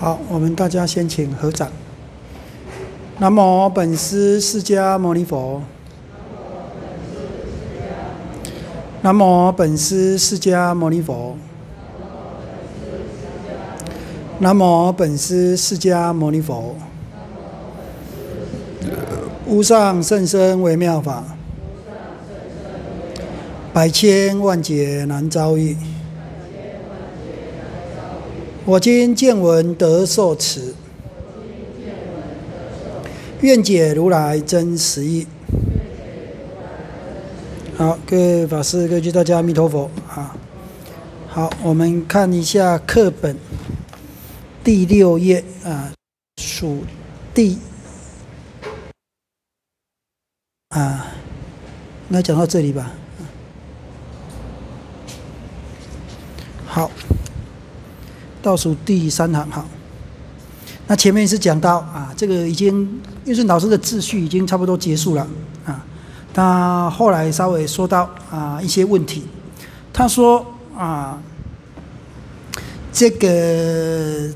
好，我们大家先请合掌。南无本师释迦牟尼佛。南无本师释迦牟尼佛。南无本师释迦牟尼佛。无上甚深微妙法，百千万劫难遭遇。我今见闻得受持，愿解如来真实义。好，各位法师、各位大家，阿弥陀佛啊！好，我们看一下课本第六页啊，属第啊，那讲到这里吧。好。倒数第三行好，那前面是讲到啊，这个已经玉顺老师的秩序已经差不多结束了啊。他后来稍微说到啊一些问题，他说啊，这个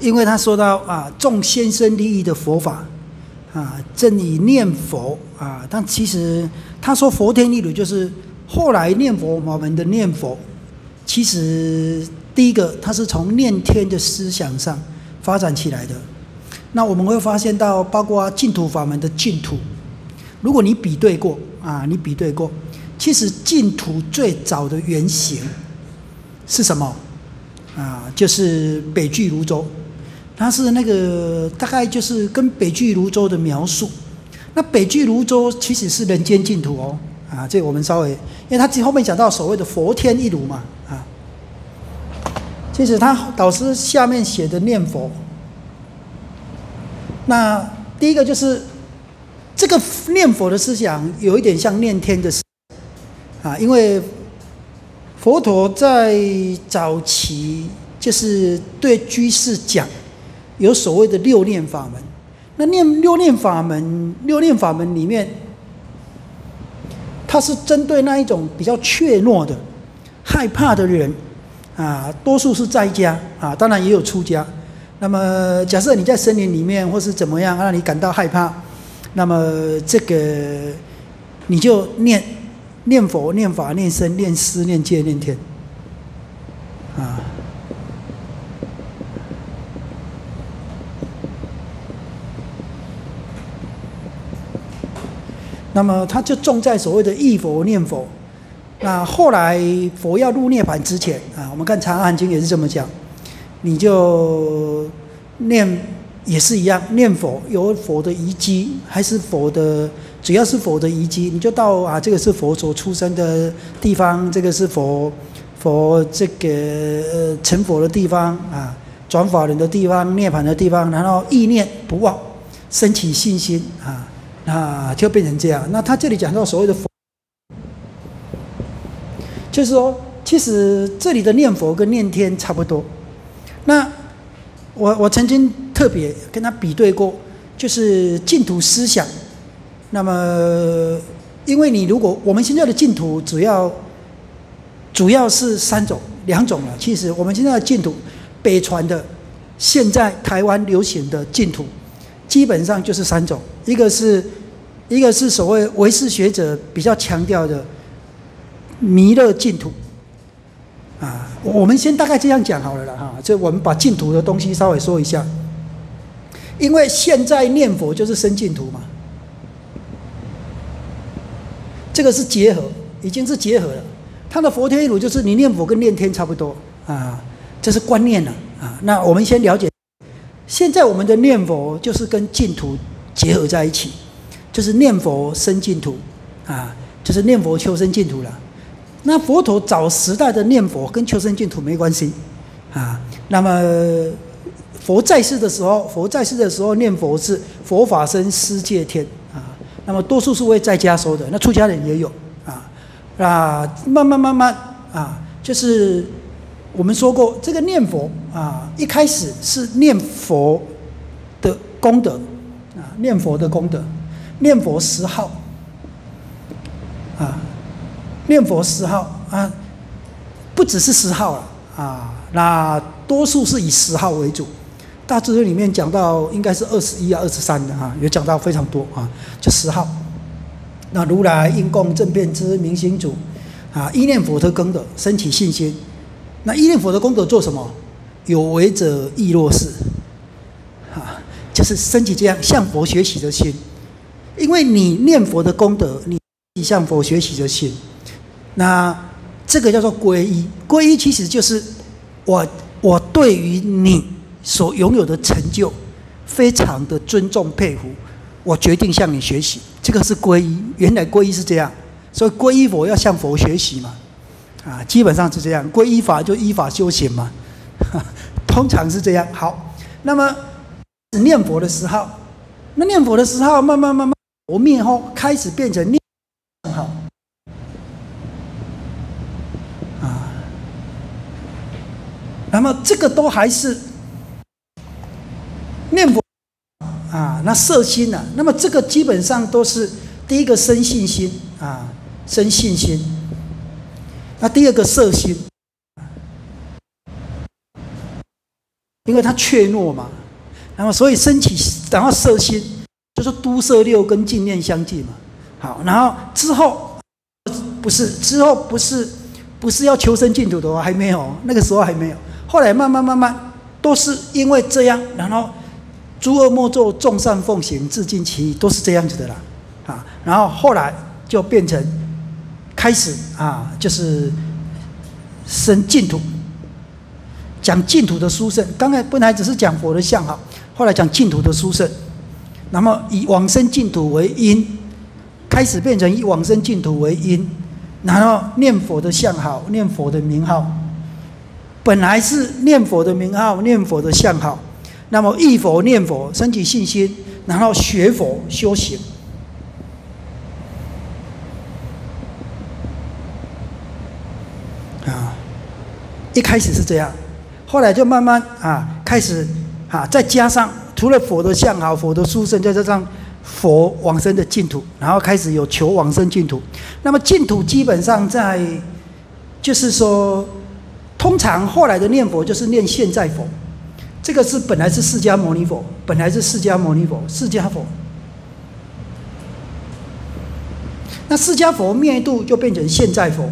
因为他说到啊，众先生利益的佛法啊，正以念佛啊，但其实他说佛天利律就是后来念佛我们的念佛，其实。第一个，它是从念天的思想上发展起来的。那我们会发现到，包括净土法门的净土，如果你比对过啊，你比对过，其实净土最早的原型是什么？啊，就是北俱泸州。它是那个大概就是跟北俱泸州的描述。那北俱泸州其实是人间净土哦。啊，这我们稍微，因为它后面讲到所谓的佛天一炉嘛。啊其实他导师下面写的念佛，那第一个就是这个念佛的思想有一点像念天的思啊，因为佛陀在早期就是对居士讲有所谓的六念法门，那念六念法门，六念法门里面，它是针对那一种比较怯懦的、害怕的人。啊，多数是在家啊，当然也有出家。那么，假设你在森林里面或是怎么样，让你感到害怕，那么这个你就念念佛、念法、念僧、念思、念戒、念天啊。那么，他就重在所谓的忆佛、念佛。那后来佛要入涅盘之前啊，我们看《长安经》也是这么讲，你就念也是一样，念佛有佛的遗迹，还是佛的，主要是佛的遗迹，你就到啊，这个是佛所出生的地方，这个是佛佛这个呃成佛的地方啊，转法轮的地方，涅盘的地方，然后意念不忘，升起信心啊，那就变成这样。那他这里讲到所谓的佛。就是说，其实这里的念佛跟念天差不多。那我我曾经特别跟他比对过，就是净土思想。那么，因为你如果我们现在的净土主要主要是三种两种了。其实我们现在的净土，北传的，现在台湾流行的净土，基本上就是三种。一个是一个是所谓唯识学者比较强调的。弥勒净土，啊，我们先大概这样讲好了了哈。就我们把净土的东西稍微说一下，因为现在念佛就是生净土嘛，这个是结合，已经是结合了。他的佛天一炉就是你念佛跟念天差不多啊，这是观念了啊。那我们先了解，现在我们的念佛就是跟净土结合在一起，就是念佛生净土啊，就是念佛求生净土了。那佛陀早时代的念佛跟求生净土没关系，啊，那么佛在世的时候，佛在世的时候念佛是佛法生世界天啊，那么多数是为在家说的，那出家人也有啊，那，慢慢慢慢啊，就是我们说过这个念佛啊，一开始是念佛的功德啊，念佛的功德，念佛十号啊。念佛十号啊，不只是十号了啊，那多数是以十号为主。大智慧里面讲到应该是二十一啊、二十三的哈，有讲到非常多啊，就十号。那如来应供正遍知明心主，啊，依念佛的功德升起信心。那依念佛的功德做什么？有为者亦若是，啊，就是升起这样向佛学习的心。因为你念佛的功德，你向佛学习的心，那这个叫做皈依。皈依其实就是我我对于你。所拥有的成就，非常的尊重佩服，我决定向你学习。这个是皈依，原来皈依是这样，所以皈依佛要向佛学习嘛，啊，基本上是这样。皈依法就依法修行嘛，通常是这样。好，那么念佛的时候，那念佛的时候，慢慢慢慢，佛灭后开始变成念好，啊，那么这个都还是。念佛啊，那色心呢？那么这个基本上都是第一个生信心啊，生信心。那第二个色心，因为他怯懦嘛，那么所以升起，然后色心就是都色六跟净念相继嘛。好，然后之后不是之后不是不是要求生净土的话，还没有，那个时候还没有。后来慢慢慢慢都是因为这样，然后。诸恶莫作，众善奉行，自尽其意，都是这样子的啦，啊，然后后来就变成开始啊，就是生净土，讲净土的殊胜。刚才本来只是讲佛的相好，后来讲净土的殊胜，那么以往生净土为因，开始变成以往生净土为因，然后念佛的相好，念佛的名号，本来是念佛的名号，念佛的相好。那么忆佛念佛，升起信心，然后学佛修行。啊，一开始是这样，后来就慢慢啊，开始啊，再加上除了佛的相好、佛的殊胜，再加上佛往生的净土，然后开始有求往生净土。那么净土基本上在，就是说，通常后来的念佛就是念现在佛。这个是本来是释迦牟尼佛，本来是释迦牟尼佛，释迦佛。那释迦佛灭度就变成现在佛，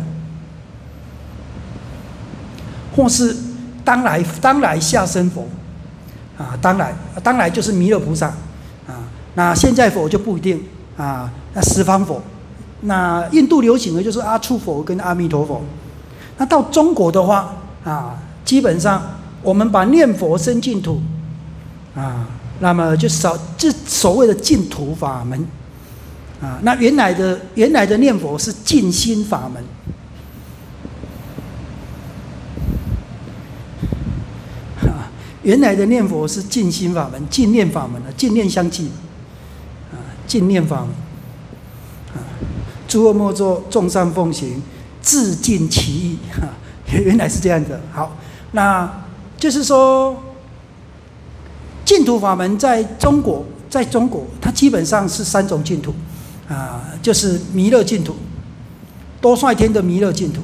或是当来当来下生佛，啊，当来当来就是弥勒菩萨，啊，那现在佛就不一定。啊，那十方佛，那印度流行的就是阿处佛跟阿弥陀佛，那到中国的话啊，基本上。我们把念佛生净土，啊，那么就少这所谓的净土法门，啊，那原来的原来的念佛是静心法门，啊，原来的念佛是静心法门，静念法门的静念相继，啊，静念法门，啊，诸恶莫作，众善奉行，自尽其意，哈，原来是这样的。好，那。就是说，净土法门在中国，在中国，它基本上是三种净土，啊，就是弥勒净土，多率天的弥勒净土，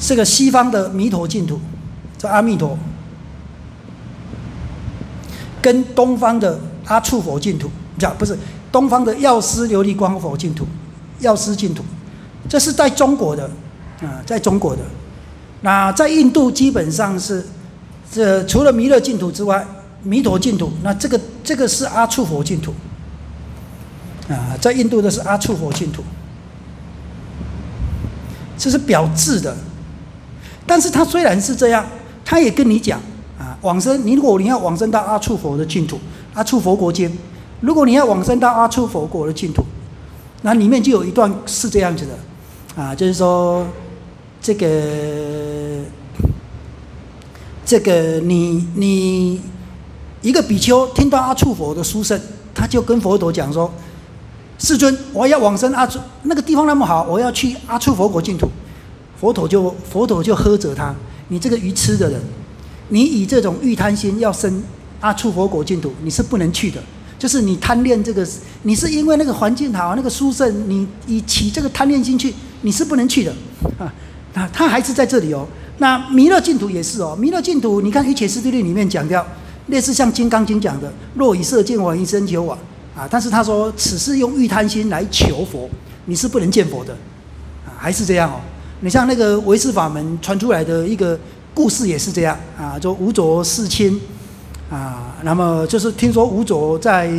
这个西方的弥陀净土，叫阿弥陀，跟东方的阿处佛净土，不是东方的药师琉璃光佛净土，药师净土，这是在中国的。啊，在中国的，那在印度基本上是，这除了弥勒净土之外，弥陀净土，那这个这个是阿处佛净土，啊，在印度的是阿处佛净土，这是表字的，但是他虽然是这样，他也跟你讲啊，往生，你如果你要往生到阿处佛的净土，阿处佛国间，如果你要往生到阿处佛国的净土，那里面就有一段是这样子的，啊，就是说。这个，这个，你你一个比丘听到阿处佛的书声，他就跟佛陀讲说：“世尊，我要往生阿处那个地方那么好，我要去阿处佛国净土。”佛陀就佛陀就呵责他：“你这个愚痴的人，你以这种欲贪心要生阿处佛国净土，你是不能去的。就是你贪恋这个，你是因为那个环境好，那个殊胜，你以起这个贪恋心去，你是不能去的啊。”那他还是在这里哦。那弥勒净土也是哦，弥勒净土，你看《一切师地论》里面讲掉，类似像《金刚经》讲的“若以色见我，以身求我”，啊，但是他说此是用欲贪心来求佛，你是不能见佛的，啊，还是这样哦。你像那个唯识法门传出来的一个故事也是这样啊，就无着世亲啊，那么就是听说无着在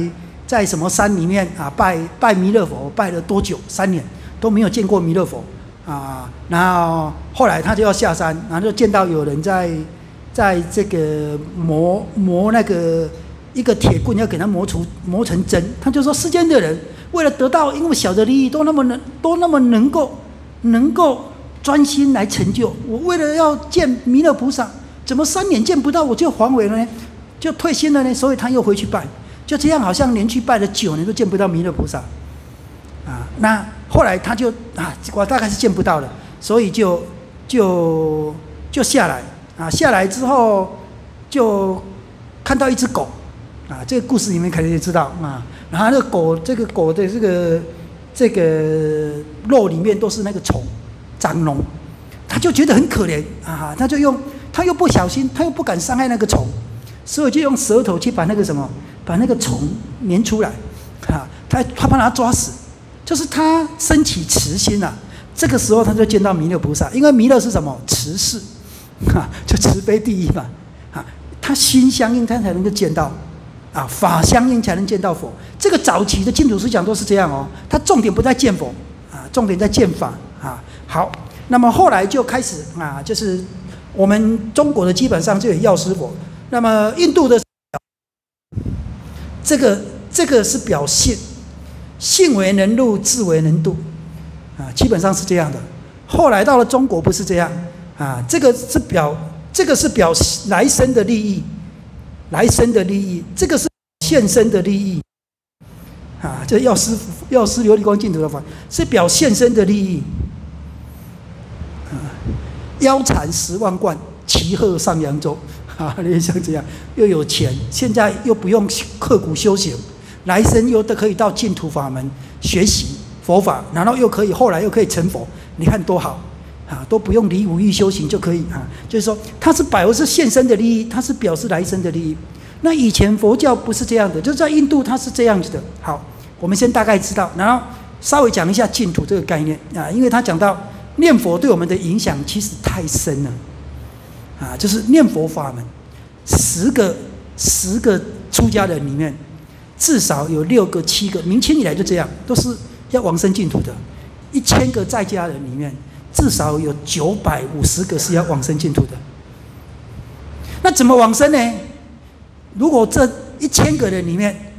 在什么山里面啊拜拜弥勒佛，拜了多久？三年都没有见过弥勒佛。啊，然后后来他就要下山，然后就见到有人在在这个磨磨那个一个铁棍，要给他磨出磨成针。他就说：世间的人为了得到因为小的利益，都那么能都那么能够能够专心来成就。我为了要见弥勒菩萨，怎么三年见不到我就还回了呢？就退心了呢？所以他又回去拜，就这样好像连续拜了九年都见不到弥勒菩萨。啊，那。后来他就啊，我大概是见不到了，所以就就就下来啊，下来之后就看到一只狗啊，这个故事你们肯定也知道啊。然后那个狗，这个狗的这个这个肉里面都是那个虫蟑螂，他就觉得很可怜啊，他就用他又不小心，他又不敢伤害那个虫，所以就用舌头去把那个什么把那个虫粘出来啊，他他把它抓死。就是他升起慈心呐，这个时候他就见到弥勒菩萨，因为弥勒是什么慈氏，哈，就慈悲第一嘛，啊，他心相应，他才能够见到，啊，法相应才能见到佛。这个早期的净土思想都是这样哦，他重点不在见佛，啊，重点在见法，啊，好，那么后来就开始啊，就是我们中国的基本上就有药师佛，那么印度的，这个这个是表现。信为能入，智为能度，啊，基本上是这样的。后来到了中国，不是这样啊。这个是表，这个是表来生的利益，来生的利益，这个是现身的利益，啊，这药师药师琉璃光净土的法是表现身的利益，啊，腰缠十万贯，骑鹤上扬州，啊，你像这样，又有钱，现在又不用刻苦修行。来生又都可以到净土法门学习佛法，然后又可以后来又可以成佛，你看多好啊！都不用离五欲修行就可以啊。就是说，它是百而是现身的利益，它是表示来生的利益。那以前佛教不是这样的，就在印度它是这样子的。好，我们先大概知道，然后稍微讲一下净土这个概念啊，因为他讲到念佛对我们的影响其实太深了啊，就是念佛法门，十个十个出家人里面。至少有六个、七个，明清以来就这样，都是要往生净土的。一千个在家人里面，至少有九百五十个是要往生净土的。那怎么往生呢？如果这一千个人里面，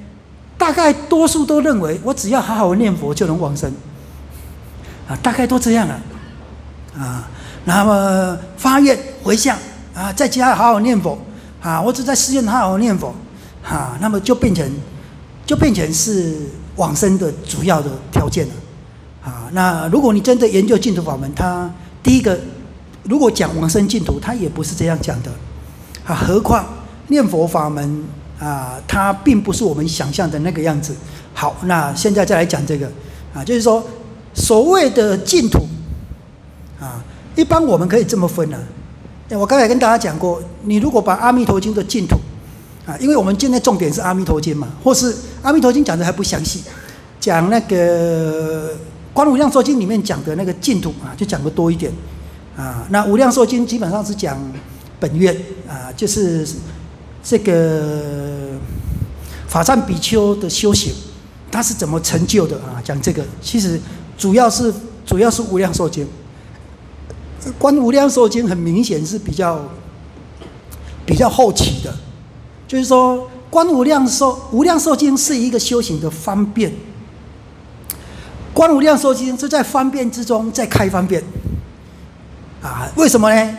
大概多数都认为我只要好好念佛就能往生，啊，大概都这样啊，啊，那么发愿回向啊，在家好好念佛啊，我只在寺院好好念佛啊，那么就变成。就变成是往生的主要的条件了，啊，那如果你真的研究净土法门，它第一个，如果讲往生净土，它也不是这样讲的，啊，何况念佛法门啊，它并不是我们想象的那个样子。好，那现在再来讲这个，啊，就是说所谓的净土，啊，一般我们可以这么分呢。我刚才跟大家讲过，你如果把《阿弥陀经》的净土。啊，因为我们今天重点是《阿弥陀经》嘛，或是《阿弥陀经》讲的还不详细，讲那个《观无量寿经》里面讲的那个净土啊，就讲的多一点。啊，那《无量寿经》基本上是讲本愿啊，就是这个法善比丘的修行，他是怎么成就的啊？讲这个，其实主要是主要是《无量寿经》。《观无量寿经》很明显是比较比较后期的。就是说，《观无量寿无量寿经》是一个修行的方便，《观无量寿经》是在方便之中再开方便，啊，为什么呢？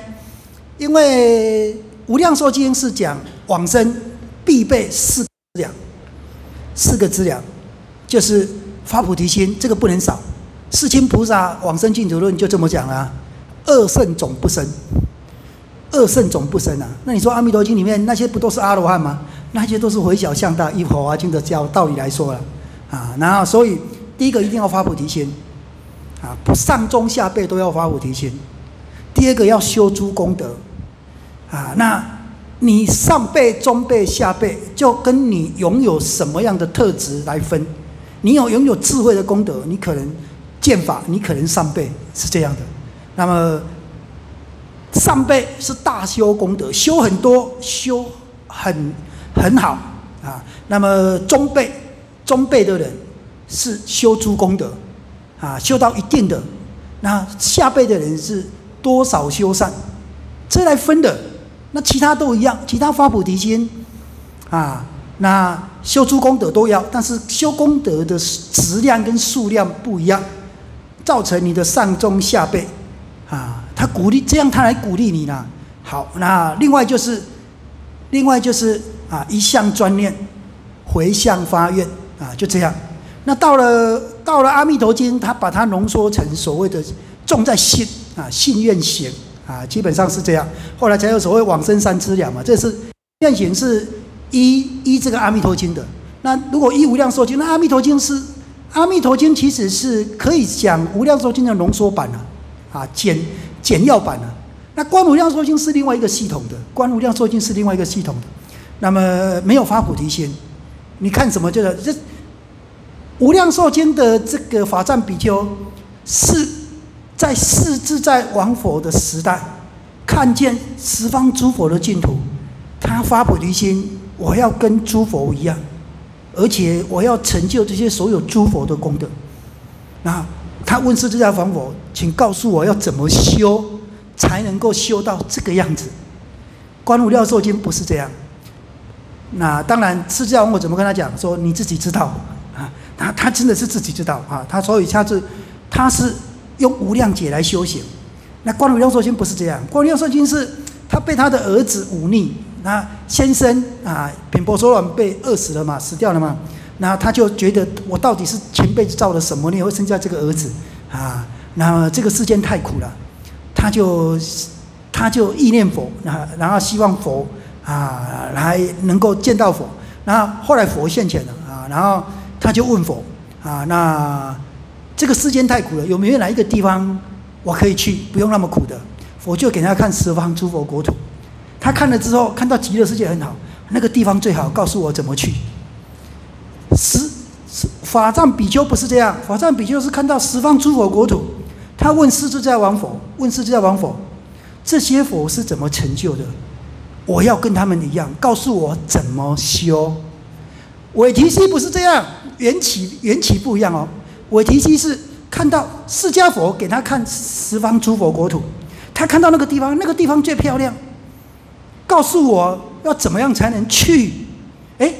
因为《无量寿经》是讲往生必备四资粮，四个资粮就是发菩提心，这个不能少。世亲菩萨往生净土论就这么讲啊，二圣总不生。二圣总不生啊！那你说《阿弥陀经》里面那些不都是阿罗汉吗？那些都是回小向大，以《佛华经》的教道理来说了啊。然后，所以第一个一定要发菩提心啊，上中下辈都要发菩提心第二个要修诸功德，啊，那你上辈、中辈、下辈，就跟你拥有什么样的特质来分。你有拥有智慧的功德，你可能剑法，你可能上辈是这样的。那么上辈是大修功德，修很多，修很很好啊。那么中辈、中辈的人是修诸功德，啊，修到一定的。那下辈的人是。多少修善，这来分的，那其他都一样，其他发菩提心，啊，那修诸功德都要，但是修功德的质量跟数量不一样，造成你的上中下辈，啊，他鼓励这样，他来鼓励你啦。好，那另外就是，另外就是啊，一向专念，回向发愿，啊，就这样。那到了到了阿弥陀经，他把它浓缩成所谓的重在心。啊，信愿行啊，基本上是这样。后来才有所谓往生三资粮嘛，这是愿行是依依这个阿弥陀经的。那如果依无量寿经，那阿弥陀经是阿弥陀经其实是可以讲无量寿经的浓缩版了，啊简简要版了。那观无量寿经是另外一个系统的，观无量寿经是另外一个系统的。那么没有发菩提心，你看什么就是这无量寿经的这个法藏比丘是。在世自在王佛的时代，看见十方诸佛的净土，他发菩提心，我要跟诸佛一样，而且我要成就这些所有诸佛的功德。那他问世自在王佛，请告诉我要怎么修，才能够修到这个样子？观无量寿经不是这样。那当然，世自在王佛怎么跟他讲？说你自己知道啊，他他真的是自己知道啊，他所以他是他是。用无量解来修行，那观无量寿经不是这样。观无量寿经是他被他的儿子忤逆，那先生啊，品婆娑罗被饿死了嘛，死掉了嘛，那他就觉得我到底是前辈子造了什么孽，会生下这个儿子啊？那这个世间太苦了，他就他就意念佛，然啊，然后希望佛啊来能够见到佛。那后来佛现前了啊，然后他就问佛啊，那。这个世间太苦了，有没有哪一个地方我可以去，不用那么苦的？佛就给他看十方诸佛国土，他看了之后，看到极乐世界很好，那个地方最好，告诉我怎么去。十法藏比丘不是这样，法藏比丘是看到十方诸佛国土，他问世自在王佛，问世自在王佛，这些佛是怎么成就的？我要跟他们一样，告诉我怎么修。韦提希不是这样，缘起缘起不一样哦。韦提希是看到释迦佛给他看十方诸佛国土，他看到那个地方，那个地方最漂亮。告诉我要怎么样才能去？哎，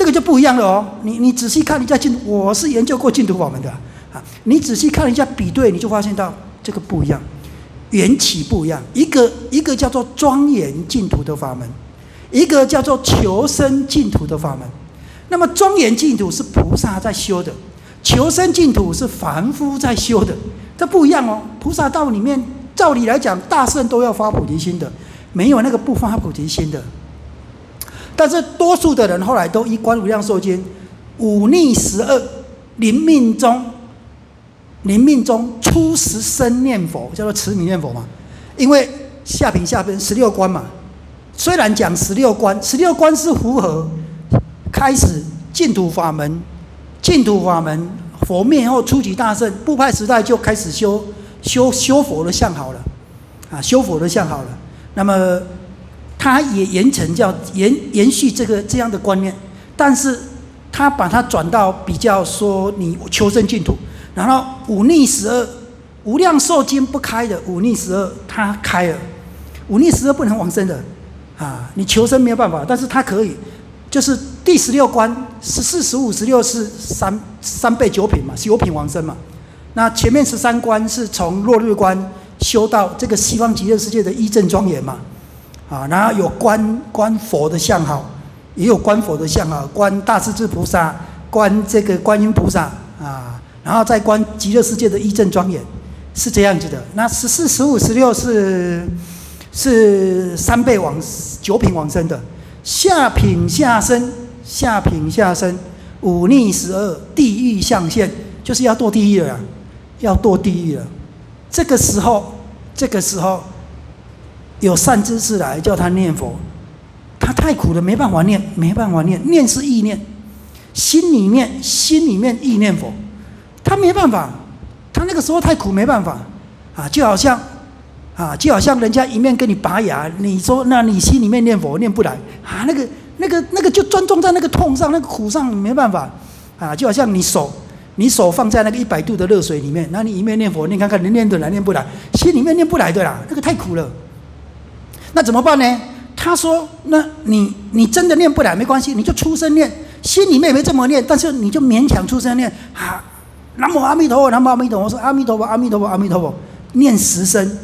这个就不一样了哦。你你仔细看一下净，我是研究过净土法门的啊。你仔细看一下比对，你就发现到这个不一样，缘起不一样。一个一个叫做庄严净土的法门，一个叫做求生净土的法门。那么庄严净土是菩萨在修的。求生净土是凡夫在修的，这不一样哦。菩萨道里面，照理来讲，大圣都要发菩提心的，没有那个不发菩提心的。但是多数的人后来都依观无量寿经，五逆十二，临命中，临命中初时生念佛，叫做持名念佛嘛。因为下品下品十六关嘛，虽然讲十六关，十六关是符合开始净土法门。净土法门，佛灭后初级大圣，部派时代就开始修修修佛的相好了，啊，修佛的相好了。那么，他也严承叫延延续这个这样的观念，但是他把它转到比较说你求生净土，然后五逆十二无量寿经不开的五逆十二，他开了，五逆十二不能往生的，啊，你求生没有办法，但是他可以。就是第十六关，十四、十五、十六是三三倍九品嘛，九品往生嘛。那前面十三关是从落日关修到这个西方极乐世界的一正庄严嘛，啊，然后有观观佛的相好，也有观佛的相好，观大势至菩萨，观这个观音菩萨啊，然后再观极乐世界的一正庄严，是这样子的。那十四、十五、十六是是三倍往九品往生的。下品下生，下品下生，五逆十二，地狱象限，就是要堕地狱了，要堕地狱了。这个时候，这个时候有善知识来叫他念佛，他太苦了，没办法念，没办法念，念是意念，心里面心里面意念佛，他没办法，他那个时候太苦，没办法啊，就好像啊，就好像人家一面跟你拔牙，你说那你心里面念佛念不来啊，那个那个那个就专注在那个痛上，那个苦上，没办法啊，就好像你手。你手放在那个一百度的热水里面，那你一面念佛，你看看你念得来念不来？心里面念不来的啦，那个太苦了。那怎么办呢？他说：“那你你真的念不了没关系，你就出声念，心里面没这么念，但是你就勉强出声念啊，南无阿弥陀佛，南无阿弥陀佛，我说阿弥陀佛，阿弥陀佛，阿弥陀佛，念十声，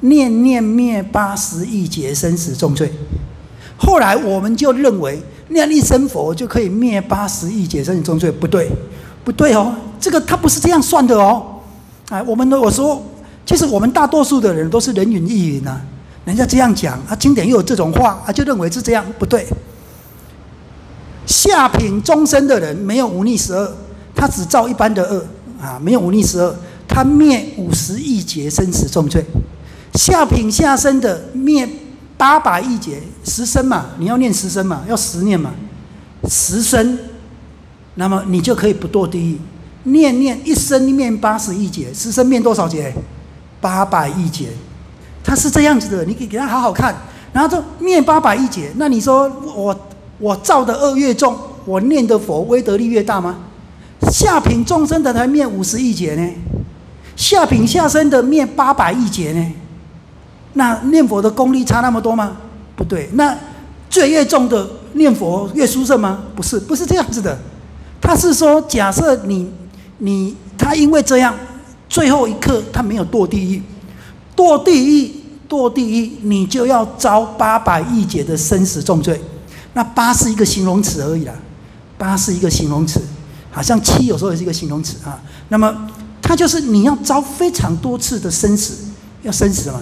念念灭八十亿劫生死重罪。后来我们就认为念一声佛就可以灭八十亿劫生死重罪，不对。”不对哦，这个他不是这样算的哦。哎，我们都我说，其实我们大多数的人都是人云亦云呐。人家这样讲，啊，经典又有这种话，啊，就认为是这样，不对。下品终身的人没有忤逆十二，他只造一般的恶啊，没有忤逆十二，他灭五十亿劫生死重罪。下品下生的灭八百亿劫十生嘛，你要念十生嘛，要十念嘛，十生。那么你就可以不堕地狱，念念一生念八十亿劫，十生念多少劫？八百亿劫，他是这样子的，你可以给他好好看。然后就灭八百亿劫，那你说我我造的恶越重，我念的佛威德力越大吗？下品众生的才灭五十亿劫呢，下品下生的灭八百亿劫呢，那念佛的功力差那么多吗？不对，那罪越重的念佛越殊胜吗？不是，不是这样子的。他是说，假设你你他因为这样，最后一刻他没有堕地狱，堕地狱堕地狱，你就要遭八百亿劫的生死重罪。那八是一个形容词而已啦，八是一个形容词，好像七有时候也是一个形容词啊。那么它就是你要遭非常多次的生死，要生死嘛。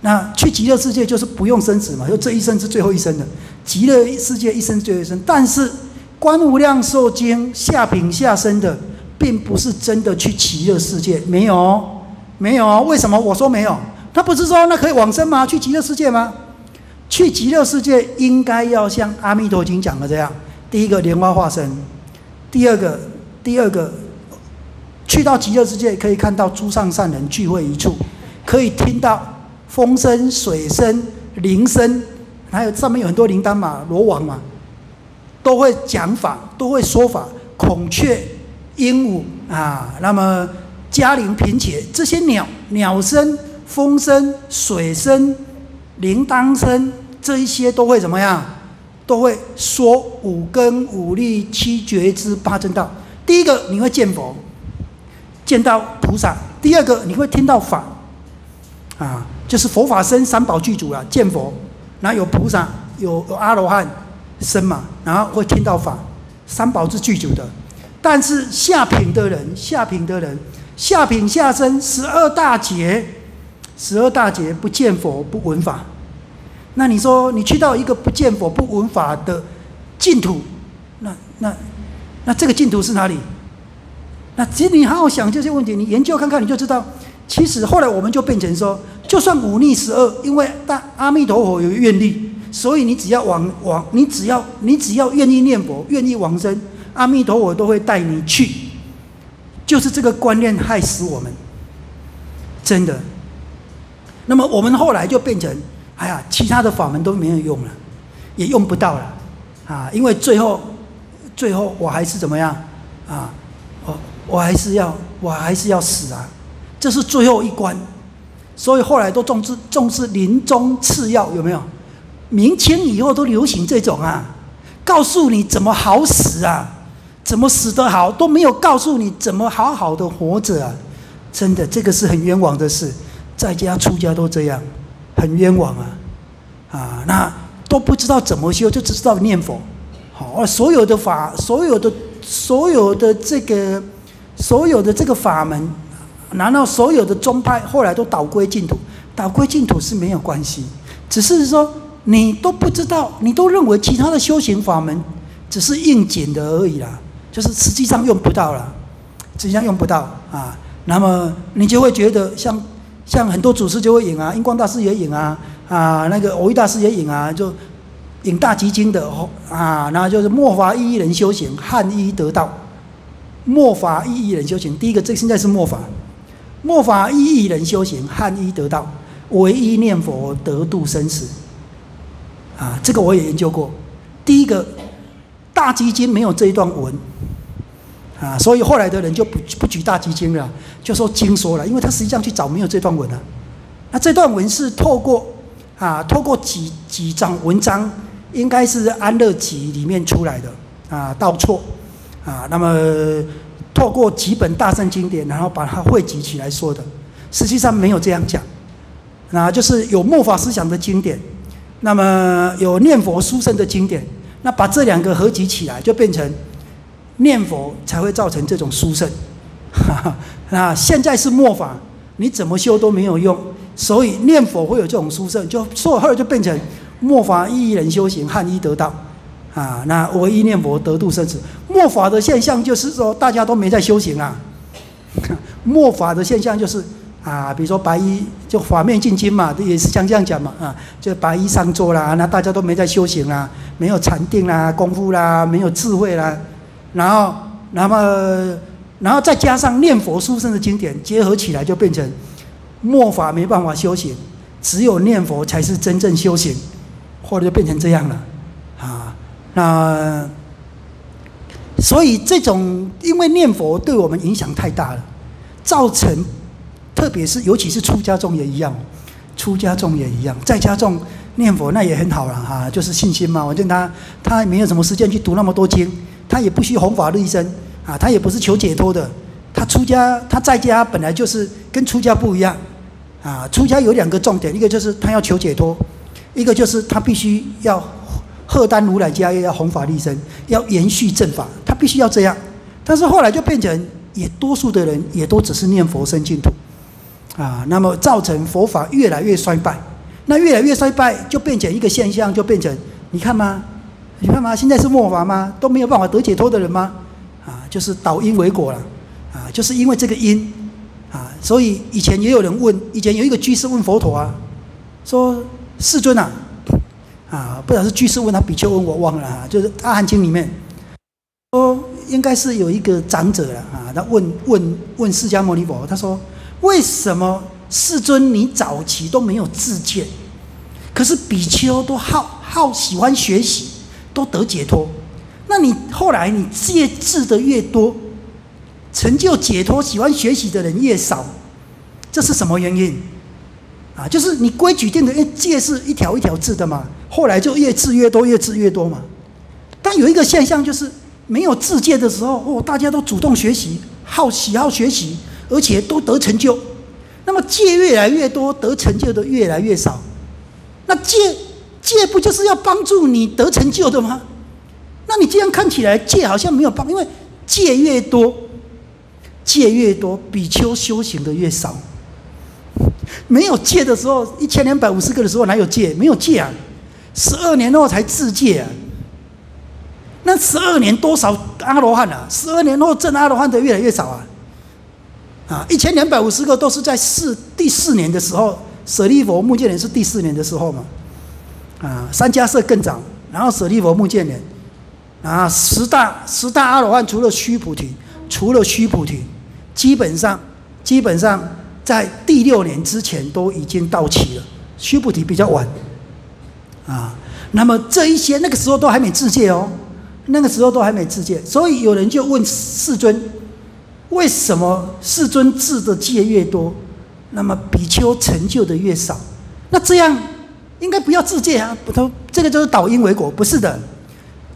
那去极乐世界就是不用生死嘛，就这一生是最后一生的，极乐世界一生最后一生，但是。观无量寿经下品下生的，并不是真的去极乐世界，没有，没有啊。为什么我说没有？他不是说那可以往生吗？去极乐世界吗？去极乐世界应该要像阿弥陀经讲的这样：第一个莲花化身，第二个，第二个，去到极乐世界可以看到诸上善人聚会一处，可以听到风声、水声、铃声，还有上面有很多铃铛嘛，罗网嘛。都会讲法，都会说法。孔雀、鹦鹉啊，那么嘉陵平且这些鸟鸟声、风声、水声、铃铛声，这一些都会怎么样？都会说五根、五力、七觉之八正道。第一个你会见佛，见到菩萨；第二个你会听到法，啊，就是佛法僧三宝具足啊，见佛，然后有菩萨，有有阿罗汉。生嘛，然后会听到法，三宝是具足的。但是下品的人，下品的人，下品下生十二大劫，十二大劫不见佛不闻法。那你说你去到一个不见佛不闻法的净土，那那那这个净土是哪里？那其实你好好想这些问题，你研究看看，你就知道。其实后来我们就变成说，就算忤逆十二，因为大阿弥陀佛有愿力。所以你只要往往，你只要你只要愿意念佛，愿意往生，阿弥陀佛都会带你去。就是这个观念害死我们，真的。那么我们后来就变成，哎呀，其他的法门都没有用了，也用不到了啊！因为最后，最后我还是怎么样啊？我我还是要我还是要死啊！这是最后一关，所以后来都重视重视临终次要，有没有？明清以后都流行这种啊，告诉你怎么好死啊，怎么死得好，都没有告诉你怎么好好的活着啊！真的，这个是很冤枉的事，在家出家都这样，很冤枉啊！啊，那都不知道怎么修，就只知道念佛。好，所有的法，所有的所有的这个所有的这个法门，难道所有的宗派后来都倒归净土？倒归净土是没有关系，只是说。你都不知道，你都认为其他的修行法门只是应景的而已啦，就是实际上用不到了，实际上用不到啊。那么你就会觉得，像像很多祖师就会引啊，印光大师也引啊，啊，那个偶遇大师也引啊，就引大集经的啊，然后就是末法一一人修行，汉一得道。末法一一人修行，第一个，这现在是末法，末法一一人修行，汉一得道，唯一念佛得度生死。啊，这个我也研究过。第一个大集经没有这一段文，啊，所以后来的人就不不举大集经了，就说经说了，因为他实际上去找没有这段文啊。那这段文是透过啊，透过几几章文章，应该是安乐集里面出来的啊，道错啊。那么透过几本大圣经典，然后把它汇集起来说的，实际上没有这样讲。那就是有末法思想的经典，那么有念佛殊胜的经典，那把这两个合集起来，就变成念佛才会造成这种殊胜。那现在是末法，你怎么修都没有用。所以念佛会有这种殊胜，就说后就变成末法一人修行，汉一得道，啊，那唯一念佛得度生死。末法的现象就是说大家都没在修行啊。末法的现象就是啊，比如说白衣就法面进经嘛，也是像这样讲嘛，啊，就白衣上桌啦，那大家都没在修行啦，没有禅定啦、功夫啦，没有智慧啦，然后，那么，然后再加上念佛书生的经典结合起来，就变成。末法没办法修行，只有念佛才是真正修行，后来就变成这样了，啊，那所以这种因为念佛对我们影响太大了，造成特别是尤其是出家众也一样，出家众也一样，在家众念佛那也很好了哈，就是信心嘛。反正他他没有什么时间去读那么多经，他也不需弘法利生啊，他也不是求解脱的。他出家，他在家本来就是跟出家不一样，啊，出家有两个重点，一个就是他要求解脱，一个就是他必须要荷担如来家业，要弘法利生，要延续正法，他必须要这样。但是后来就变成，也多数的人也都只是念佛生净土，啊，那么造成佛法越来越衰败。那越来越衰败，就变成一个现象，就变成你看吗？你看吗？现在是末法吗？都没有办法得解脱的人吗？啊，就是倒因为果了。啊，就是因为这个因，啊，所以以前也有人问，以前有一个居士问佛陀啊，说世尊啊，啊，不知道是居士问他，比丘问我忘了，就是《阿含经》里面说，应该是有一个长者了啊，他问问问释迦牟尼佛，他说为什么世尊你早期都没有自见，可是比丘都好好喜欢学习，都得解脱，那你后来你戒智的越多？成就解脱、喜欢学习的人越少，这是什么原因？啊，就是你规矩定的，戒是一条一条制的嘛，后来就越制越多，越制越多嘛。但有一个现象，就是没有自戒的时候，哦，大家都主动学习，好喜好学习，而且都得成就。那么戒越来越多，得成就的越来越少。那戒戒不就是要帮助你得成就的吗？那你这样看起来，戒好像没有帮，因为戒越多。戒越多，比丘修行的越少。没有戒的时候，一千两百五十个的时候哪有戒？没有戒啊！十二年后才自戒啊！那十二年多少阿罗汉啊？十二年后证阿罗汉的越来越少啊！啊，一千两百五十个都是在四第四年的时候，舍利佛、目犍连是第四年的时候嘛？啊，三迦舍更早，然后舍利佛、目犍连，啊，十大十大阿罗汉除了须菩提，除了须菩提。基本上，基本上在第六年之前都已经到齐了。须菩提比较晚，啊，那么这一些那个时候都还没自戒哦，那个时候都还没自戒，所以有人就问世尊：为什么世尊自的戒越多，那么比丘成就的越少？那这样应该不要自戒啊？不都这个就是导因为果？不是的，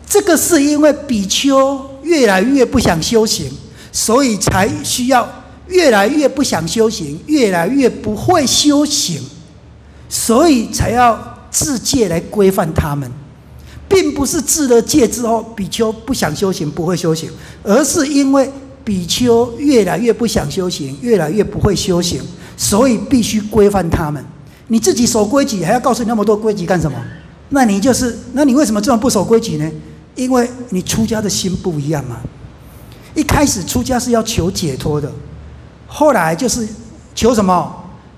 这个是因为比丘越来越不想修行。所以才需要越来越不想修行，越来越不会修行，所以才要自戒来规范他们，并不是自了戒之后比丘不想修行不会修行，而是因为比丘越来越不想修行，越来越不会修行，所以必须规范他们。你自己守规矩，还要告诉你那么多规矩干什么？那你就是，那你为什么这么不守规矩呢？因为你出家的心不一样嘛。一开始出家是要求解脱的，后来就是求什么？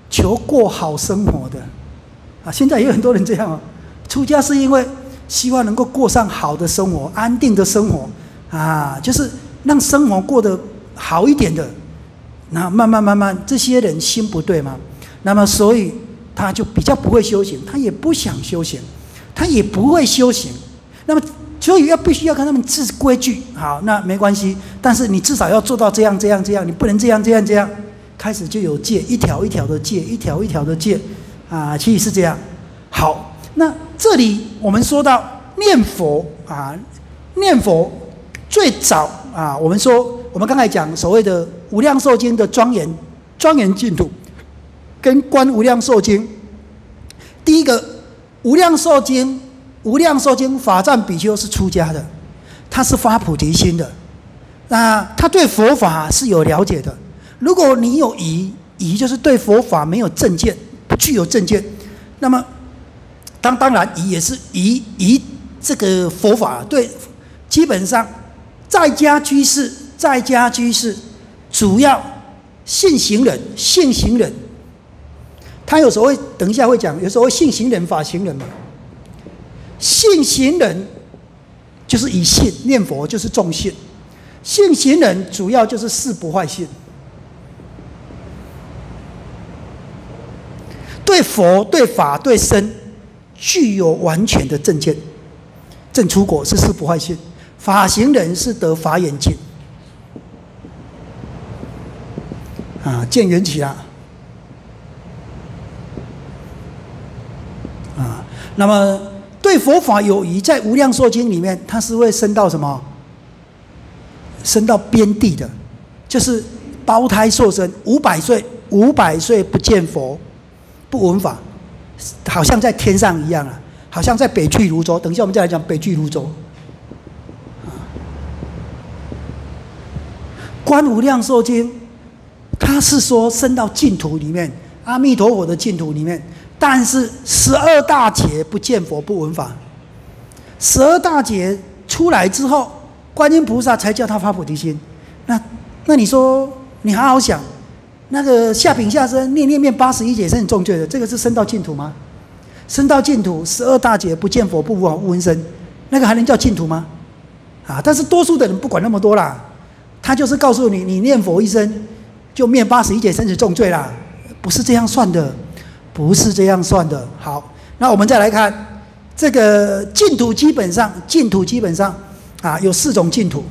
求过好生活的，啊，现在也有很多人这样啊。出家是因为希望能够过上好的生活、安定的生活啊，就是让生活过得好一点的。那慢慢慢慢，这些人心不对嘛，那么所以他就比较不会修行，他也不想修行，他也不会修行。那么所以要必须要跟他们制规矩，好，那没关系，但是你至少要做到这样这样这样，你不能这样这样这样。开始就有戒，一条一条的戒，一条一条的戒，啊，其实是这样。好，那这里我们说到念佛啊，念佛最早啊，我们说我们刚才讲所谓的。无量寿经的庄严庄严净土，跟观无量寿经，第一个无量寿经无量寿经法藏比丘是出家的，他是发菩提心的，那他对佛法是有了解的。如果你有疑疑，就是对佛法没有正见，不具有正见，那么当当然疑也是疑疑这个佛法对，基本上在家居士在家居士。主要信行人，信行人，他有时候会等一下会讲，有时候信行人、法行人嘛。信行人就是以信念佛，就是重信；信行人主要就是事不坏信，对佛、对法、对身具有完全的正见，正出果是事不坏信；法行人是得法眼净。啊，见缘起啊。啊，那么对佛法有疑，在《无量寿经》里面，它是会升到什么？升到边地的，就是胞胎受身，五百岁，五百岁不见佛，不闻法，好像在天上一样啊，好像在北去如洲。等一下，我们再来讲北去如洲。观无量寿经。他是说升到净土里面，阿弥陀佛的净土里面，但是十二大劫不见佛不闻法。十二大劫出来之后，观音菩萨才叫他发菩提心。那那你说，你好好想，那个下品下生念念念八十一劫是很重罪的，这个是升到净土吗？升到净土，十二大劫不见佛不闻法不闻声，那个还能叫净土吗？啊！但是多数的人不管那么多啦，他就是告诉你，你念佛一生。就灭八十一劫生死重罪啦，不是这样算的，不是这样算的。好，那我们再来看这个净土，基本上净土基本上啊有四种净土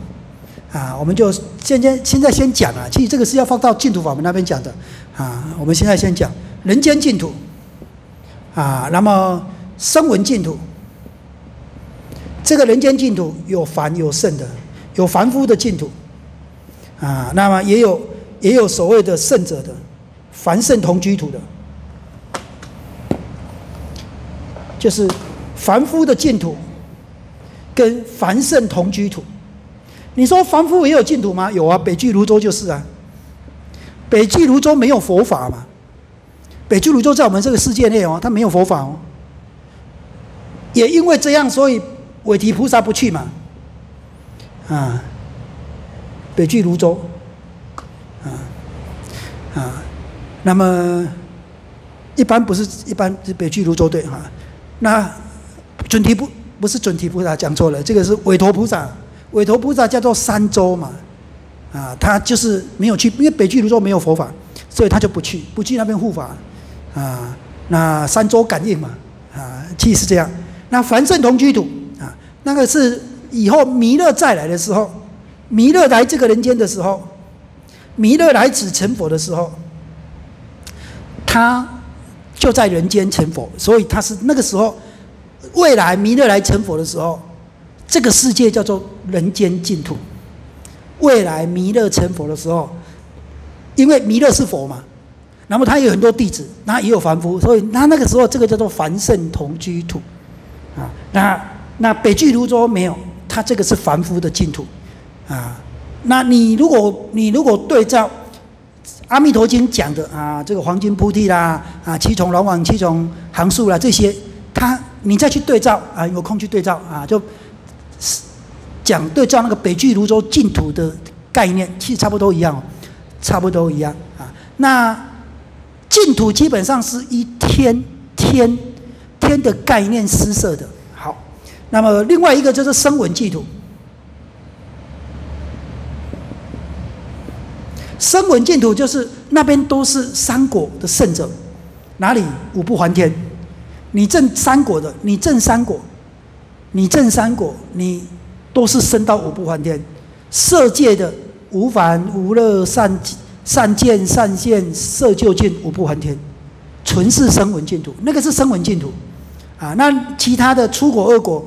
啊，我们就现在现在先讲啊，其实这个是要放到净土法门那边讲的啊。我们现在先讲人间净土啊，那么声闻净土，这个人间净土有凡有圣的，有凡夫的净土啊，那么也有。也有所谓的圣者的，凡圣同居土的，就是凡夫的净土跟凡圣同居土。你说凡夫也有净土吗？有啊，北俱泸州就是啊。北俱泸州没有佛法嘛？北俱泸州在我们这个世界内哦，它没有佛法哦。也因为这样，所以韦提菩萨不去嘛。啊，北俱泸州。啊啊，那么一般不是一般是北俱泸州队哈，那准提不不是准提菩萨讲错了，这个是韦陀菩萨，韦陀菩萨叫做三州嘛，啊，他就是没有去，因为北俱泸州没有佛法，所以他就不去，不去那边护法，啊，那三州感应嘛，啊，其实是这样。那凡圣同居土啊，那个是以后弥勒再来的时候，弥勒来这个人间的时候。弥勒来此成佛的时候，他就在人间成佛，所以他是那个时候，未来弥勒来成佛的时候，这个世界叫做人间净土。未来弥勒成佛的时候，因为弥勒是佛嘛，那么他有很多弟子，那也有凡夫，所以他那个时候这个叫做凡圣同居土啊。那那北俱泸州没有，他这个是凡夫的净土啊。那你如果你如果对照《阿弥陀经》讲的啊，这个黄金铺地啦，啊七重龙王、七重行树啦这些，他你再去对照啊，有空去对照啊，就讲对照那个北俱泸州净土的概念，其实差不多一样哦，差不多一样啊。那净土基本上是一天天天的概念施设的。好，那么另外一个就是声闻净土。声闻净土就是那边都是三果的圣者，哪里五不还天？你证三果的，你证三果，你证三果，你都是升到五不还天。色界的无烦无乐善善见善现色就见五不还天，纯是声闻净土，那个是声闻净土啊。那其他的出果二果，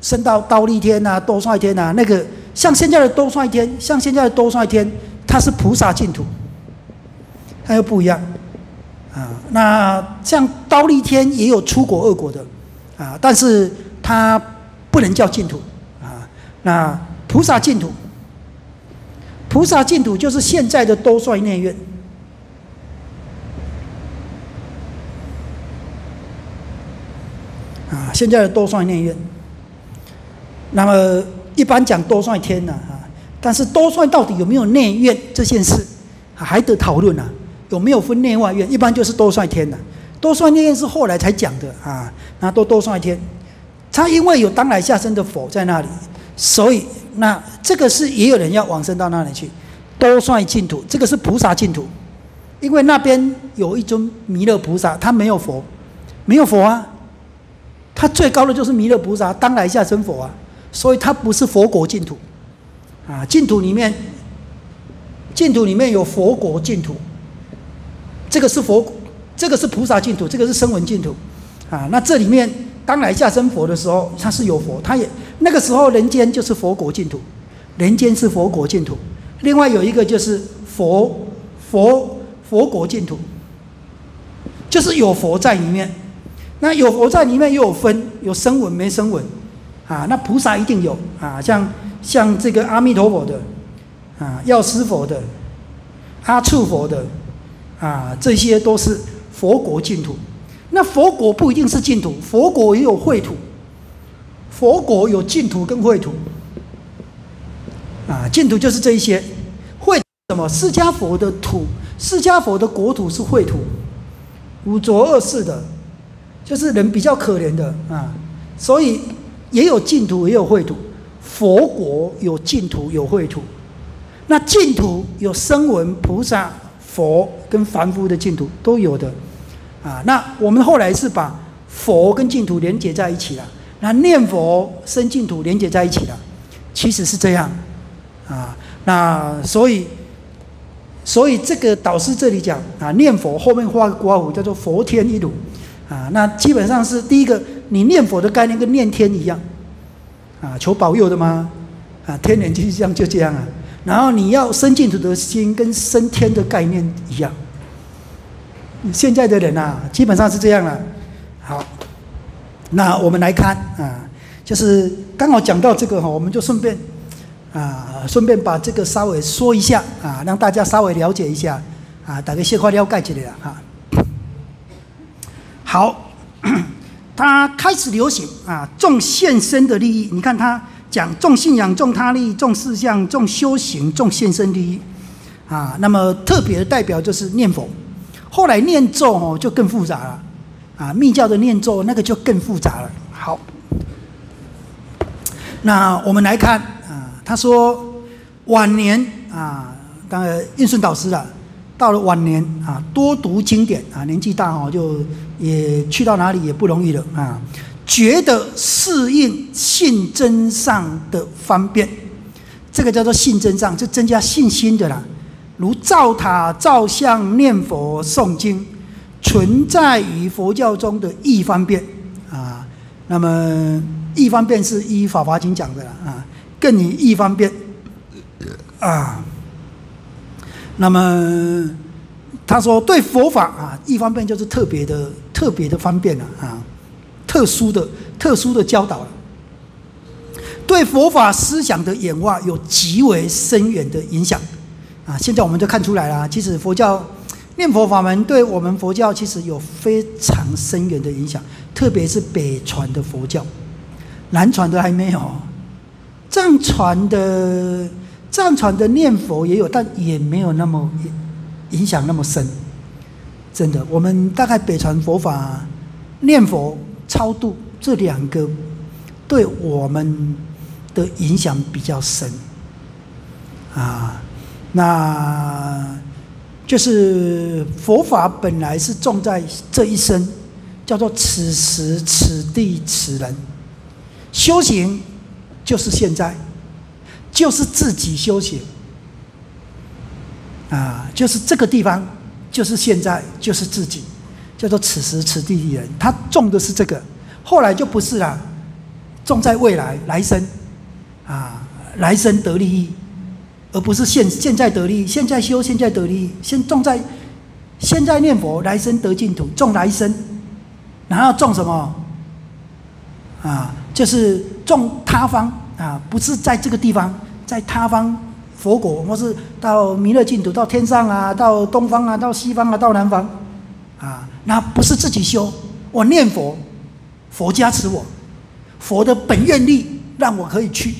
升到刀立天呐、多帅天呐，那个像现在的多帅天，像现在的多帅天。它是菩萨净土，它又不一样啊。那像刀立天也有出国恶国的啊，但是它不能叫净土啊。那菩萨净土，菩萨净土就是现在的多帅内院啊，现在的多帅内院。那么一般讲多帅天呢啊。但是多帅到底有没有内院这件事，还得讨论啊。有没有分内外院？一般就是多帅天的。多帅内院是后来才讲的啊。那多多帅天，他因为有当来下生的佛在那里，所以那这个是也有人要往生到那里去。多帅净土，这个是菩萨净土，因为那边有一尊弥勒菩萨，他没有佛，没有佛啊。他最高的就是弥勒菩萨当来下生佛啊，所以他不是佛国净土。啊，净土里面，净土里面有佛国净土，这个是佛，这个是菩萨净土，这个是声闻净土，啊，那这里面刚来下生佛的时候，他是有佛，他也那个时候人间就是佛国净土，人间是佛国净土，另外有一个就是佛佛佛国净土，就是有佛在里面，那有佛在里面又有分，有声闻没声闻，啊，那菩萨一定有啊，像。像这个阿弥陀佛的，啊，药师佛的，阿处佛的，啊，这些都是佛国净土。那佛国不一定是净土，佛国也有秽土。佛国有净土跟秽土，啊，净土就是这一些，秽什么？释迦佛的土，释迦佛的国土是秽土，五浊恶世的，就是人比较可怜的啊，所以也有净土，也有秽土。佛国有净土有秽土，那净土有声闻菩萨、佛跟凡夫的净土都有的，啊，那我们后来是把佛跟净土连接在一起了，那念佛生净土连接在一起了，其实是这样，啊，那所以，所以这个导师这里讲啊，念佛后面画个刮胡叫做佛天一炉，啊，那基本上是第一个，你念佛的概念跟念天一样。啊，求保佑的吗？啊，天人就是这样，就这样啊。然后你要生净土的心，跟升天的概念一样。现在的人啊，基本上是这样了。好，那我们来看啊，就是刚好讲到这个哈，我们就顺便啊，顺便把这个稍微说一下啊，让大家稍微了解一下啊，打个谢块料盖起来了哈。好。他开始流行啊，重现身的利益。你看他讲重信仰、重他利、重事项、重修行、重现身利益啊。那么特别的代表就是念佛。后来念咒哦就更复杂了啊，密教的念咒那个就更复杂了。好，那我们来看啊，他说晚年啊，当然印顺导师了。到了晚年啊，多读经典啊，年纪大哦，就也去到哪里也不容易了啊。觉得适应信真上的方便，这个叫做信真上，就增加信心的啦。如造塔、造像、念佛、诵经，存在于佛教中的易方便啊。那么易方便是依法华经讲的啦啊，更以易方便啊。那么他说：“对佛法啊，一方面就是特别的、特别的方便了啊，特殊的、特殊的教导了。对佛法思想的演化有极为深远的影响啊。现在我们就看出来了，其实佛教念佛法门对我们佛教其实有非常深远的影响，特别是北传的佛教，南传的还没有，藏传的。”藏传的念佛也有，但也没有那么影响那么深。真的，我们大概北传佛法念佛超度这两个对我们的影响比较深啊。那就是佛法本来是重在这一生，叫做此时此地此人，修行就是现在，就是自己修行啊，就是这个地方，就是现在，就是自己，叫做此时此地的人。他种的是这个，后来就不是了，种在未来来生啊，来生得利益。而不是现现在得利益，现在修，现在得利益，先种在现在念佛，来生得净土，种来生，然后种什么？啊，就是种他方啊，不是在这个地方，在他方佛果，或是到弥勒净土，到天上啊，到东方啊，到西方啊，到南方啊，那不是自己修，我念佛，佛加持我，佛的本愿力让我可以去。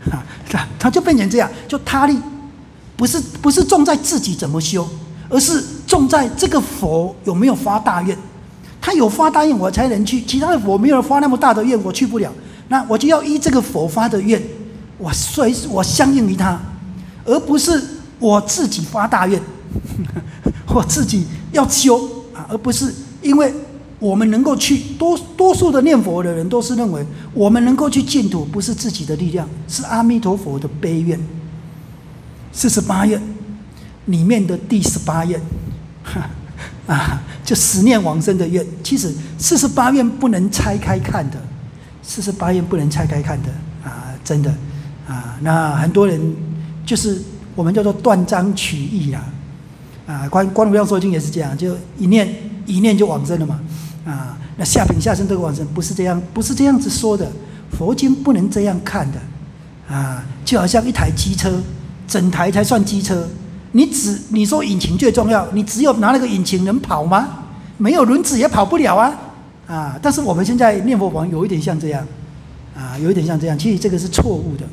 他他就变成这样，就他力，不是不是重在自己怎么修，而是重在这个佛有没有发大愿。他有发大愿，我才能去；其他的佛没有发那么大的愿，我去不了。那我就要依这个佛发的愿，我随我相应于他，而不是我自己发大愿，我自己要修啊，而不是因为。我们能够去多多数的念佛的人都是认为，我们能够去净土不是自己的力量，是阿弥陀佛的悲愿。四十八愿里面的第十八愿，啊，就十念往生的愿。其实四十八愿不能拆开看的，四十八愿不能拆开看的啊，真的啊。那很多人就是我们叫做断章取义啦，啊，关关无量寿经也是这样，就一念一念就往生了嘛。啊，那下品下生都往生不是这样，不是这样子说的。佛经不能这样看的，啊，就好像一台机车，整台才算机车。你只你说引擎最重要，你只有拿那个引擎能跑吗？没有轮子也跑不了啊！啊，但是我们现在念佛王有一点像这样，啊，有一点像这样，其实这个是错误的。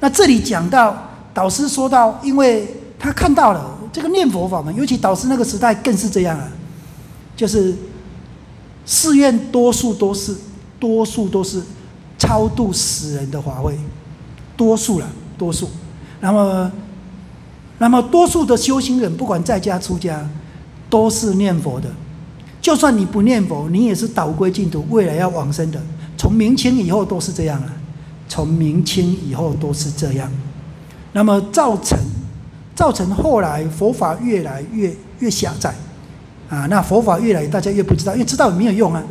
那这里讲到导师说到，因为他看到了这个念佛法门，尤其导师那个时代更是这样啊，就是。寺院多数都是，多数都是超度死人的法会，多数了，多数。那么，那么多数的修行人，不管在家出家，都是念佛的。就算你不念佛，你也是导归净土，未来要往生的。从明清以后都是这样啊，从明清以后都是这样。那么造成，造成后来佛法越来越越狭窄。啊，那佛法越来大家越不知道，因为知道也没有用啊，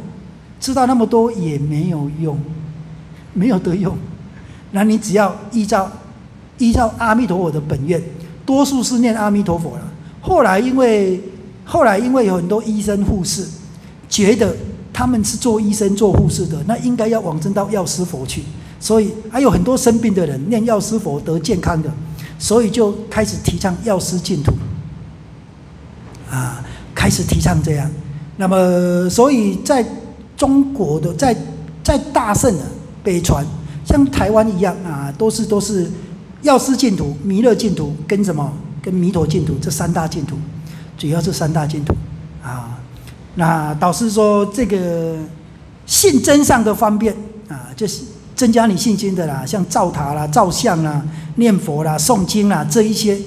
知道那么多也没有用，没有得用。那你只要依照依照阿弥陀佛的本愿，多数是念阿弥陀佛了。后来因为后来因为有很多医生护士觉得他们是做医生做护士的，那应该要往生到药师佛去，所以还有很多生病的人念药师佛得健康的，所以就开始提倡药师净土。啊。开始提倡这样，那么所以在中国的在在大圣的北传，像台湾一样啊，都是都是药师净土、弥勒净土跟什么跟弥陀净土这三大净土，主要是三大净土啊。那导师说这个信真上的方便啊，就是增加你信心的啦，像造塔啦、造像啦、念佛啦、诵经啦这一些。